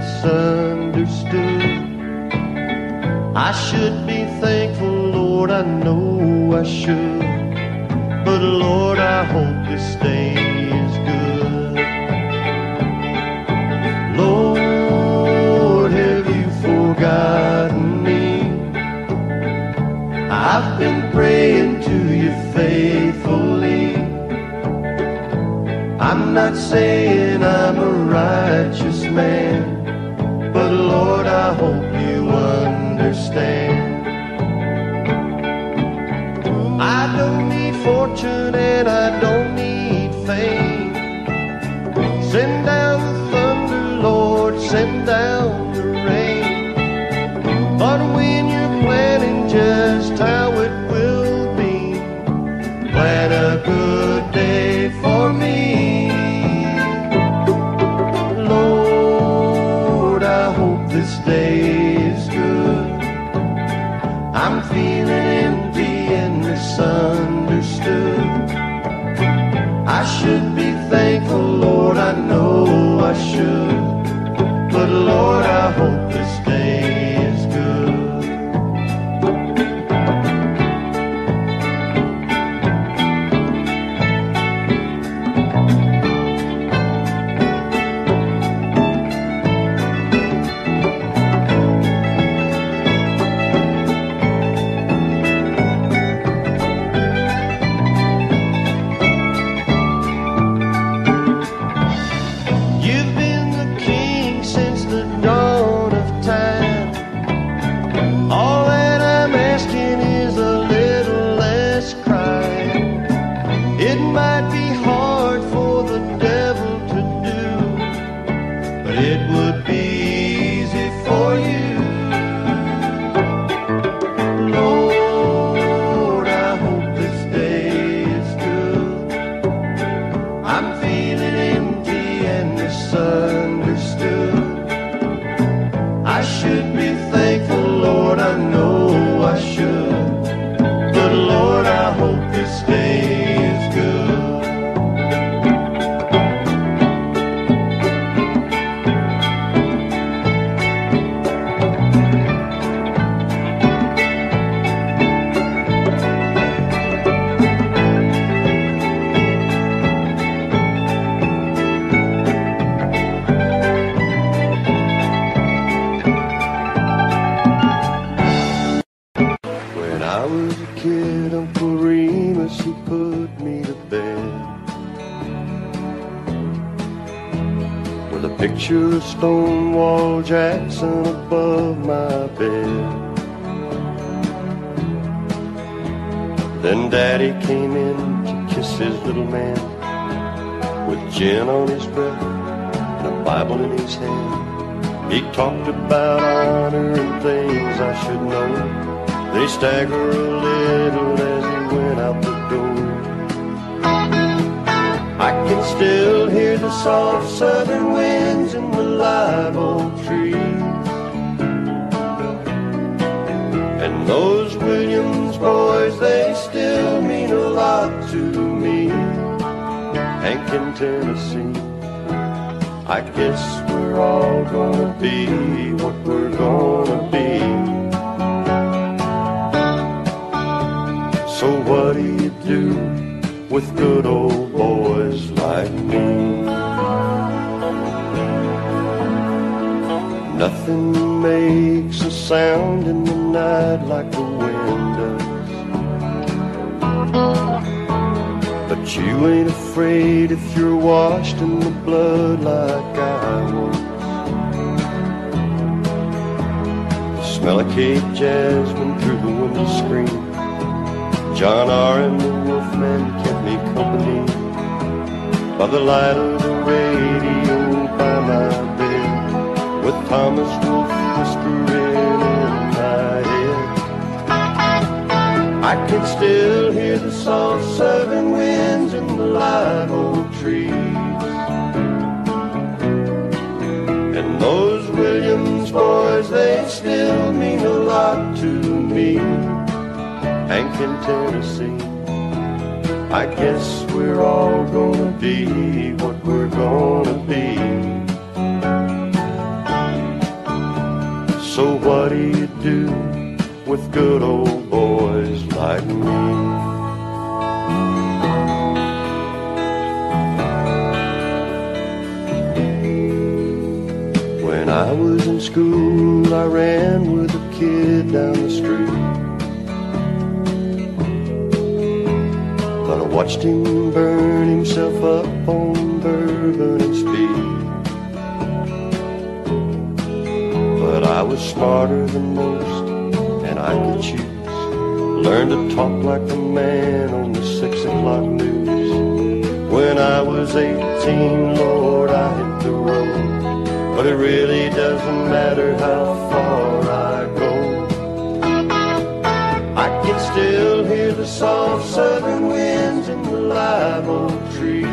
misunderstood. I should be thankful, Lord, I know I should. But Lord, I hope this day is good. Lord, have you forgotten me? I've been praying to you faithfully. I'm not saying I'm a righteous man, I was a kid, Uncle Remus, he put me to bed with a picture of Stonewall Jackson above my bed. Then Daddy came in to kiss his little man with gin on his breath and a Bible in his hand. He talked about honor and things I should know. They stagger a little as he went out the door. I can still hear the soft southern winds in the live oak trees. And those Williams boys, they still mean a lot to me. Hank in Tennessee. I guess we're all gonna be what we're smell of Cape Jasmine through the window screen. John R. and the Wolfman kept me company by the light of the radio by my bed with Thomas Wolfe whispering in my head. I can still hear the soft southern winds in the live oak trees. In Tennessee. I guess we're all gonna be what we're gonna be. So what do you do with good old boys like me? When I was in school, I ran with a kid down the street. Watched him burn himself up on bourbon and speed. But I was smarter than most, and I could choose. Learn to talk like a man on the six o'clock news. When I was 18, Lord, I hit the road. But it really doesn't matter how live oak trees.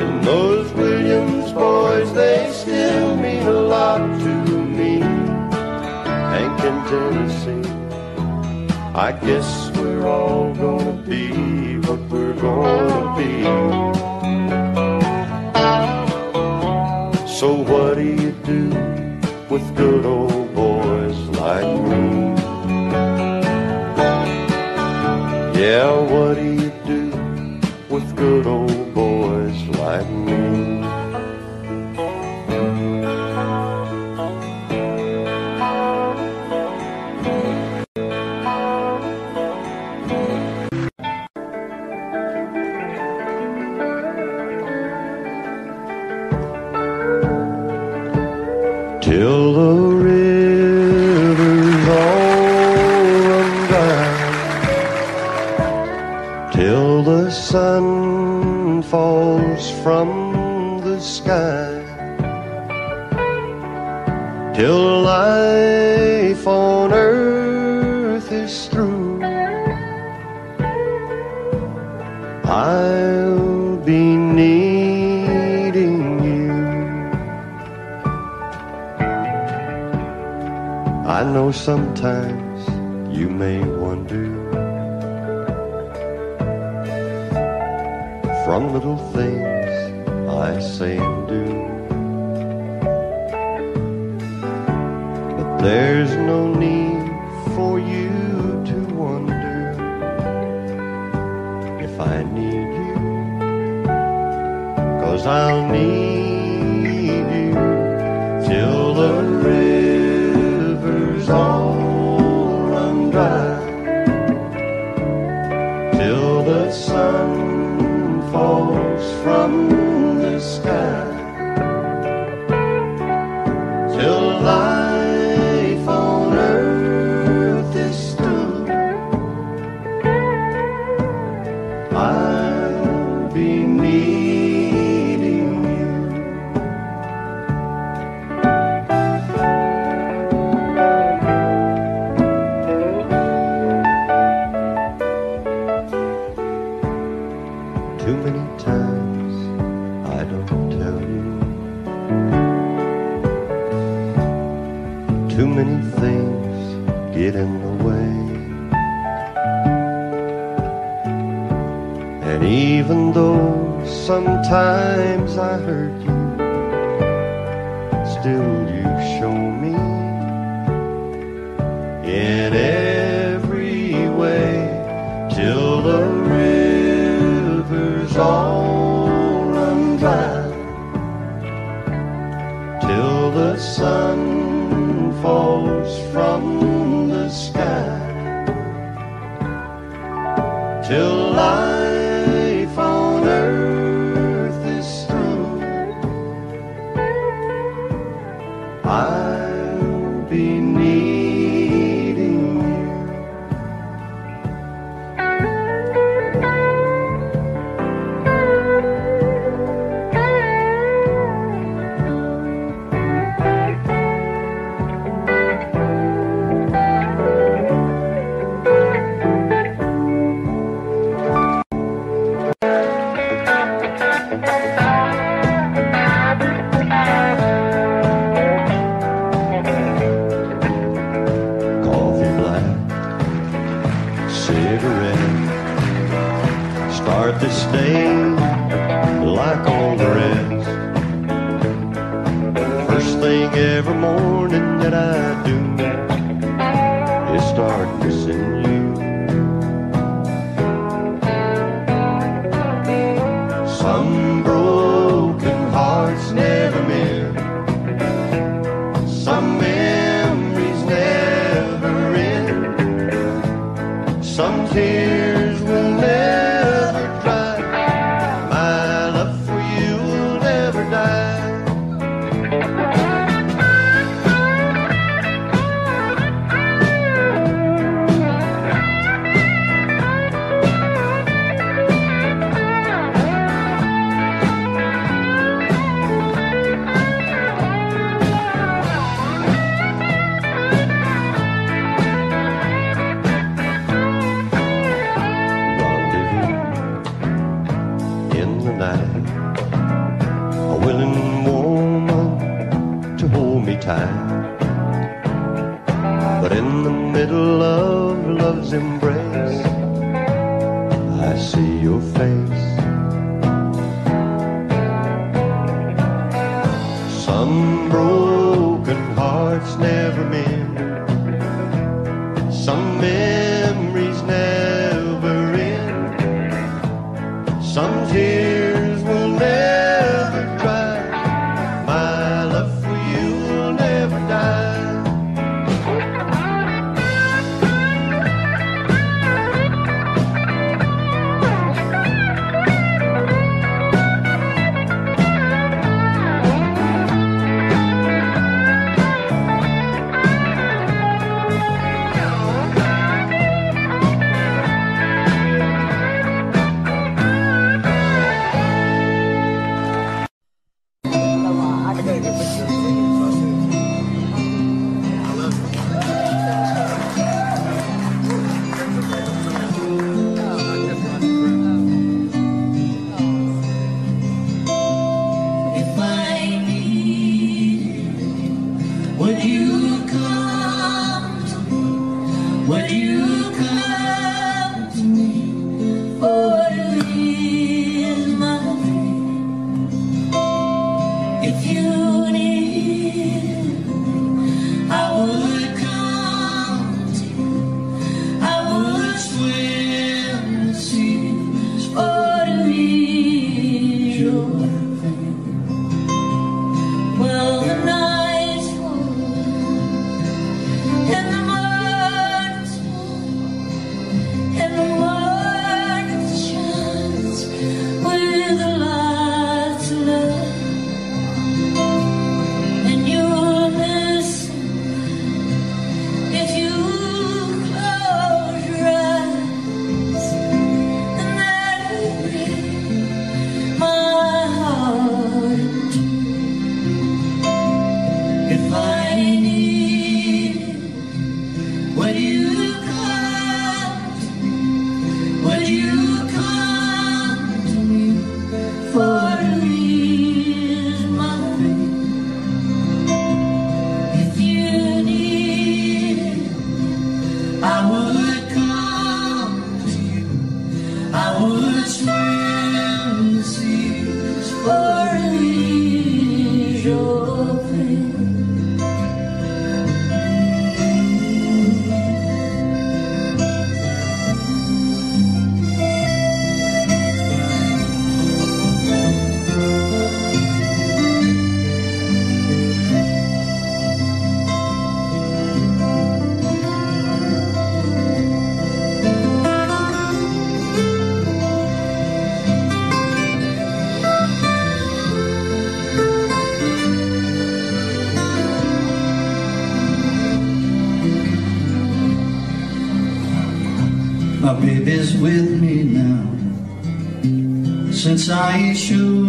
And those Williams boys, they still mean a lot to me. Hank in Tennessee, I guess we're all gonna be what we're gonna be. So what do you do with good old Yeah, what do you do with good old boys like me? Till life on earth is through. I'll be needing you. I know sometimes you may wonder from little things I say there's no need for you to wonder if I need you. Cause I'll need times I don't tell you. Too many things get in the way. And even though sometimes I hurt you, still you show me in every cigarette. Start to day like all the rest. First thing every morning that I do Some tears will never. Some broken hearts never mend. Some men with me now. Since I showed